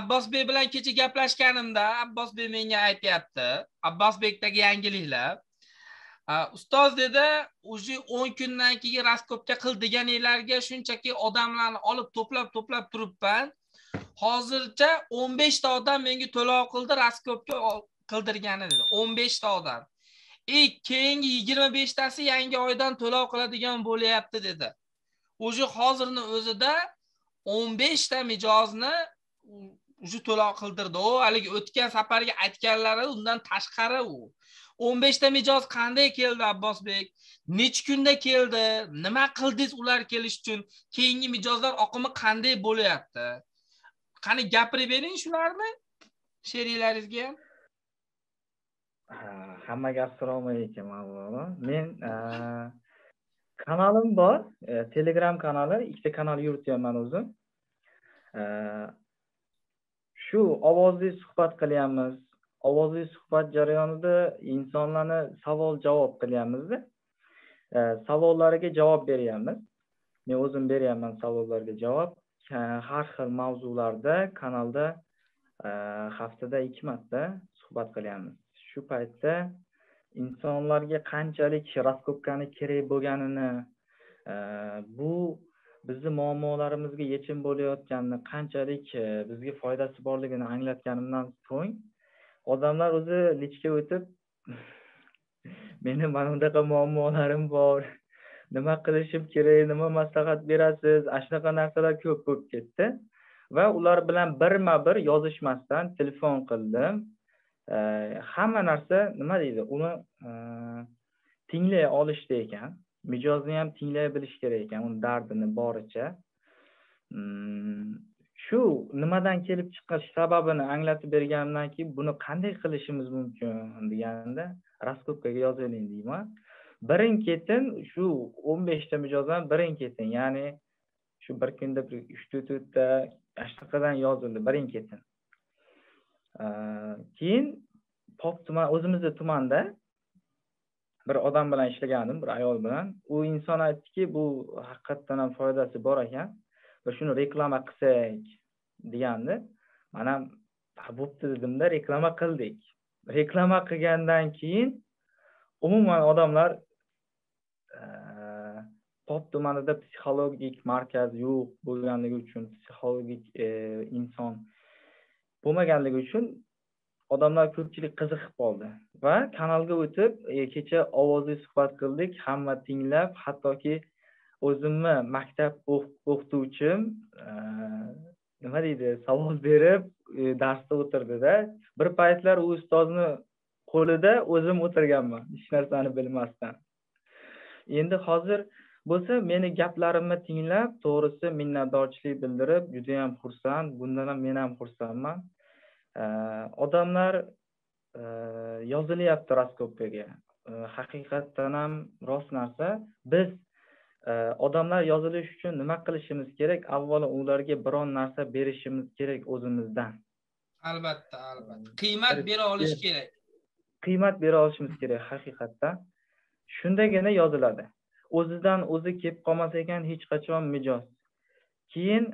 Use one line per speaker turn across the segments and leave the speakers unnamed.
abbosbek bilan kecha gaplashganimda abbosbek menga aytyapti. Abbosbekdagi yangiliklar. Ustoz dedi уже o'n kundan keyin раскопка qil deganinglarga shunchaki odamlarni olib to'plab to'plab turibman. Hozircha o'n beshta odam menga to'lov qildi раскопка qildirgani dedi. o'n beshta odam. И keyingi yigirma beshtasi yangi oydan to'lov qiladigan bo'lyapti dedi. Уже hozirni o'zida o'n beshta mijozni уже to'lov qildirdi. U haligi o'tgan safargi aytganlari undan tashqari u. O'n beshta mijoz qanday keldi abbosbek? Nechi kunda keldi? Nima qildingiz ular kelish uchun? Keyingi mijozlar oqimi qanday bo'lyapti? Qani gapirib bering shularni sheriklaringizga
ham hammaga assalomu alaykum avvalo men e, kanalim bor e, telegram kanali ikkita kanal yurityapman o'zim shu ovozli suhbat qilyapmiz. Ovozli suhbat jarayonida insonlarni savol javob qilyapmizda. E, savollariga javob beryapmiz. Men o'zim beryapman savollarga javob. Har xil mavzularda kanalda e, haftada ikki marta suhbat qilyapmiz. Shu paytda insonlarga qanchalik raskopkani kerak bo'lganini e, bu bizni muammolarimizga yechim bo'layotganini qanchalik e, bizga foydasi borligini anglatganimdan so'ng odamlar o'zi lichka o'tib meni mana bunaqa muammolarim bor nima qilishim kerak nima maslahat berasiz ana shunaqa narsalar ko'p bo'lib ketdi. Va ular bilan birma bir yozishmasdan telefon qildim. E, hamma narsa nima deydi uni e, tinglay olishda ekan. Mijozni ham tinglay bilish kerak ekan uni dardini boricha. Hmm, shu nimadan kelib chiqish sababini anglatib berganimdan keyin buni qanday qilishimiz mumkin deganda раскопкаga yozaylik deyman. Birin ketin shu o'n beshta mijozdan birin ketin ya'ni shu bir kunda bir uchta to'rtta shunaqadan yozildi birin ketin. Keyin pop tuman o'zimizni tumanda bir odam bilan ishlagandim bir ayol bilan. U inson aytdiki bu haqiqatdan ham foydasi bor ekan. Va shuni reklama qilsak degandi. Man ham bo'pti dedimda reklama qildik. Reklama qilgandan keyin umuman odamlar e, pop tumanida psixologik markaz yo'q bo'lganligi uchun psixologik e, inson bo'lmaganligi uchun odamlar ko'pchilik qiziqib qoldi va kanalga o'tib e, kecha ovozli suhbat qildik. Hamma tinglab hattoki o'zimni maktab o'qituvchim e, nima deydi savol berib e, darsda o'tirdida. Bir paytlar u ustozni qo'lida o'zim o'tirganman hech narsani bilmasdan. Endi hozir bo'lsa meni gaplarimni tinglab to'g'risi minnatdorchilik bildirib judayam xursand bundan ham men ham xursandman. Odamlar e, yozilyapti raskopkaga haqiqatdan ham rost narsa. Biz odamlar yozilish uchun nima qilishimiz kerak? Avvalo ularga biron narsa berishimiz kerak o'zimizdan.
Albatta albatta. Qiymat bera olish kerak.
Qiymat bera olishimiz kerak haqiqatdan. Shundagina yoziladi. O'zidan o'zi kelib qolmas ekan hech qachon mijoz. Keyin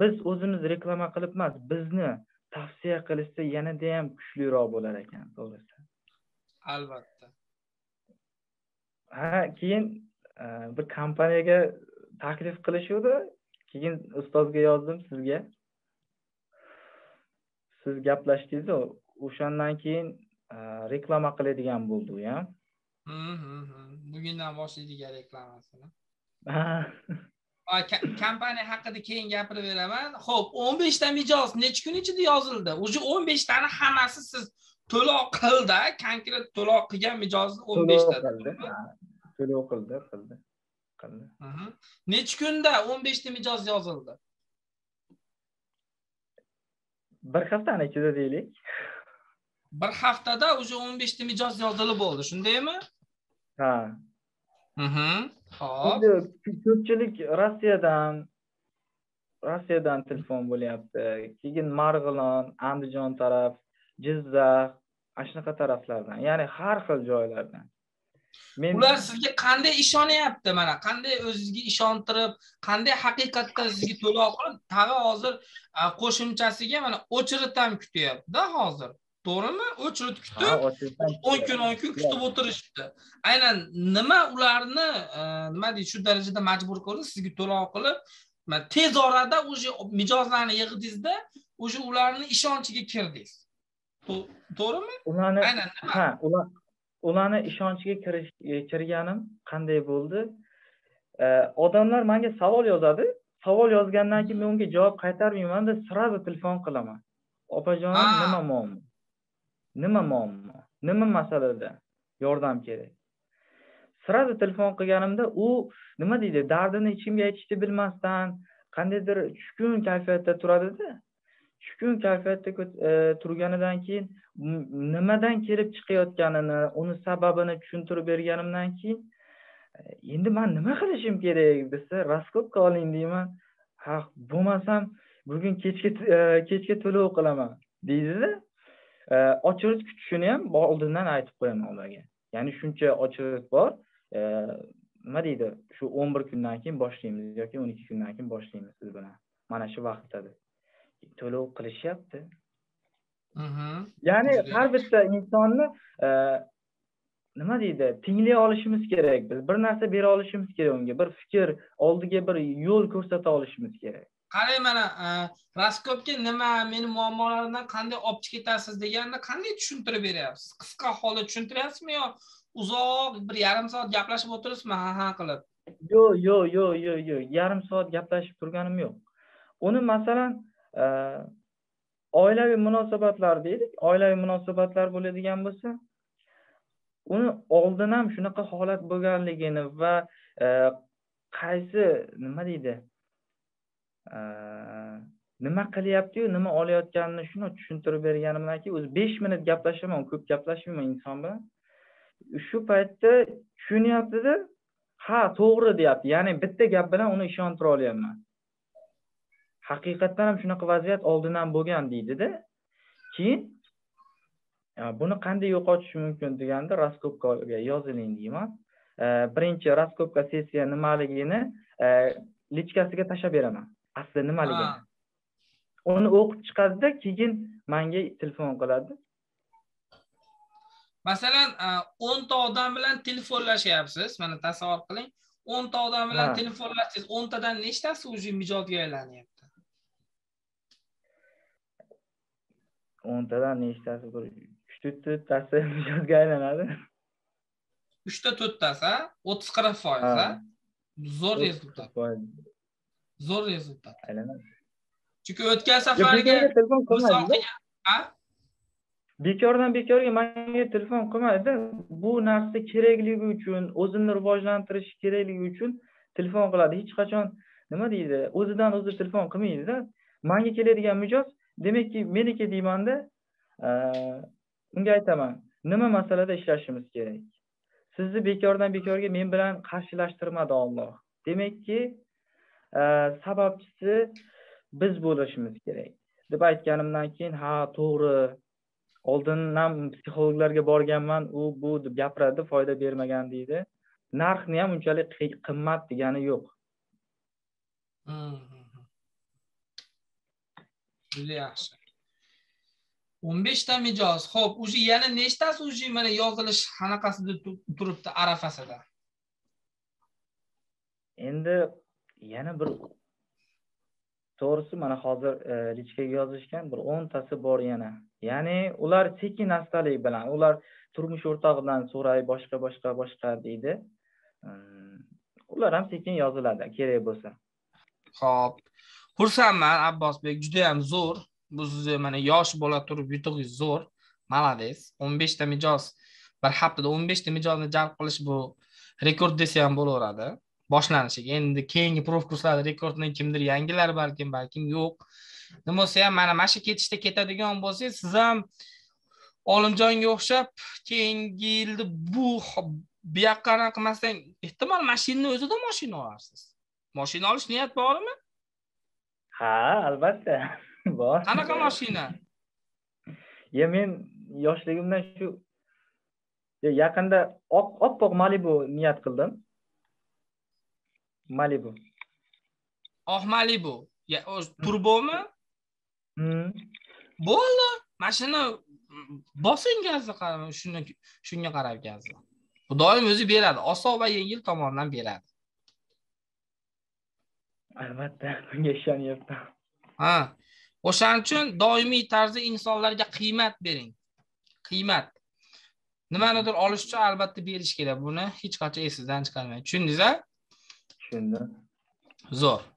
biz o'zimiz reklama qilib emas bizni tavsiya qilishsa yanada ham kuchliroq bo'lar ekan to'g'risi.
Albatta.
Ha keyin bir kompaniyaga taklif qilishuvdi. Keyin ustozga yozdim sizga. Siz gaplashdingizu o'shandan keyin reklama qiladigan bo'ldi u ham
bugundan boshlaydigan reklamasini kompaniya haqida keyin gapirib beraman ho'p o'n beshta mijoz necha kun ichida yozildi? Уже o'n beshtani hammasi siz to'lov qildi konkret to'lov qilgan mijozni o'n beshta
to'lov qildi. Qildi qildi
necha kunda o'n beshta mijoz yozildi?
Bir haftani ichida deylik.
Bir haftada уже o'n beshta mijoz yozilib bo'ldi. Shundaymi?
Ha
hop
ko'pchilik rossiyadan rossiyadan telefon bo'lyapti. Keyin marg'ilon andijon taraf jizzax ana shunaqa taraflardan ya'ni har xil joylardan. Men
ular sizga qanday ishonyapti mana? Qanday o'zizga ishontirib qanday haqiqatda sizga to'lov qilib tag'i hozir qo'shimchasiga mana очередь ham kutyaptida hozir to'g'rimi очередь kutib o'n kun o'n kun kutib o'tirishibdi. Aynan nima ularni nima deydi shu darajada majbur qildi sizga to'lov qilib tez orada уже mijozlarni yig'dingizda уже ularni ishonchiga kirdingiz. To'g'rimi?
Ularni ha ular ularni ishonchiga kirish e, kirganim qanday bo'ldi? E, odamlar menga savol yozadi. Savol yozgandan keyin men unga javob qaytarmaymanda сразу telefon qilaman. Opajonim nima muammo nima muammo? Nima masalada yordam kerak? Sirada telefon qilganimda u nima deydi dardini hech kimga aytishni bilmasdan qandaydir tushkun kayfiyatda turadida. Tushkun kayfiyatda e, turganidan keyin nimadan kelib chiqayotganini uni sababini tushuntirib berganimdan keyin e, endi man nima qilishim kerak desa raskopka oling deyman. Ha bo'lmasam bugun kechga e, kechga to'lov qilaman deydida. Очередь kutishini ham oldindan aytib qo'yaman ularga. Ya'ni shuncha очередь bor. Nima deydi? Shu o'n bir kundan keyin boshlaymiz yoki o'n ikki kundan keyin boshlaymiz siz bilan. Mana shu vaqtda deb to'lov qilishyapti. Ya'ni har bitta insonni nima deydi? Tinglay olishimiz kerak biz. Bir narsa bera olishimiz kerak unga. Bir fikr oldiga bir yo'l ko'rsata olishimiz kerak.
Qarang mana e, raskopga nima meni muammolarimdan qanday olib chiqib ketasiz deganda qanday tushuntirib beryapsiz? Qisqa holda tushuntiryapsizmi yo uzoq bir yarim soat gaplashib o'tiribsizmi ha ha qilib.
Yo'q yo'q yo'q yo'q yo'q yarim soat gaplashib turganim yo'q. Uni masalan oilaviy munosabatlar deylik. Oilaviy munosabatlar bo'ladigan bo'lsa uni oldin ham shunaqa holat bo'lganligini va e, qaysi nima deydi? E, nima qilyaptiyu nima olayotganini shuni tushuntirib berganimdan keyin o'zi besh minut gaplashaman ko'p gaplashmayman inson bilan. Shu paytda tushunyaptida ha to'g'ri deyapti. Ya'ni bitta gap bilan uni ishontira olyapman. Haqiqatdan ham shunaqa vaziyat oldin ham bo'lgan deydida. Keyin buni qanday yo'qotish mumkin deganda raskopkaga yoziling deyman. Birinchi raskopka sessiya nimaligini lichkasiga tashlab beraman. Asli nimaligini uni o'qib chiqadida keyin manga telefon qiladi.
Masalan o'nta odam bilan telefonlashyapsiz mana tasavvur qiling. O'nta odam bilan telefonlashdingiz o'ntadan nechtasi уже mijozga aylanyapti?
O'ntadan nechtasi bir uchta to'rttasi mijozga aylanadi.
Uchta to'rttasi o'ttiz qirq foiz a zo'r rezultat. zo'r rezultat. Aylanadi. Chunki o'tgan safargi
bekordan bekorga manga telefon qilmadida bu narsa kerakligi uchun o'zini rivojlantirish kerakligi uchun telefon qiladi. Hech qachon nima deydi o'zidan o'zi telefon qilmaydida. Manga keladigan mijoz demakki meniki deymanda unga aytaman nima masalada ishlashimiz kerak? Sizni bekordan bekorga men bilan qarshilashtirmadi olloh demakki e, sababchisi biz bo'lishimiz kerak. Deb aytganimdan keyin ha to'g'ri oldin ham psixologlarga borganman u bu deb gapiradi foyda bermagan deydi. Narxni ham unchalik qimmat degani yo'q.
Juda yaxshi o'n beshta mijoz. Ho'p уже yana nechtasi уже mana yozilish anaqasida turibdi arafasida.
Endi yana bir to'g'risi mana hozir e, lichkaga yozishgan bir o'ntasi bor yana. Ya'ni ular sekin astalik bilan ular turmush o'rtog'idan so'ray boshqa boshqa boshqa deydi. Hmm, ular ham sekin yoziladi kerak bo'lsa.
Ho'p xursandman abbosbek judayam zo'r bu sizni mana yosh bo'la turib yutug'ingiz zo'r. Молодец o'n beshta mijoz. Bir haftada o'n beshta mijozni jalb qilish bu rekord desa ham bo'laveradi. Boshlanishiga endi keyingi prof kurslarda rekordni kimdir yangilar balkim balkim yo'q. Nima bo'lsa ham mana mana shu ketishda ketadigan bo'lsangiz siz ham olimjonga o'xshab keyingi yilda bu bu yoqqa anaqa qilmasdan ehtimol mashinani o'zida moshina olarsiz. Moshina olish niyat bormi?
Ha albatta. bor.
Qanaqa mashina
yo men yoshligimdan shu yaqinda oq oppoq malibu niyat qildim. Malibu.
Oq malibu. Turbomi?
Hmm.
bo'ldi. Mashina bosing gazni shuni shunga qarab gazni doim o'zi beradi. Oson va yengil tomondan beradi.
Albatta bunga ishonyapman.
Ha o'shaning uchun doimiy tarzda insonlarga qiymat bering. Qiymat. Nimanidir olish uchun albatta berish kerak. Buni hech qachon esingizdan chiqarmang. Tushundingiz a
tushundim.
Zo'r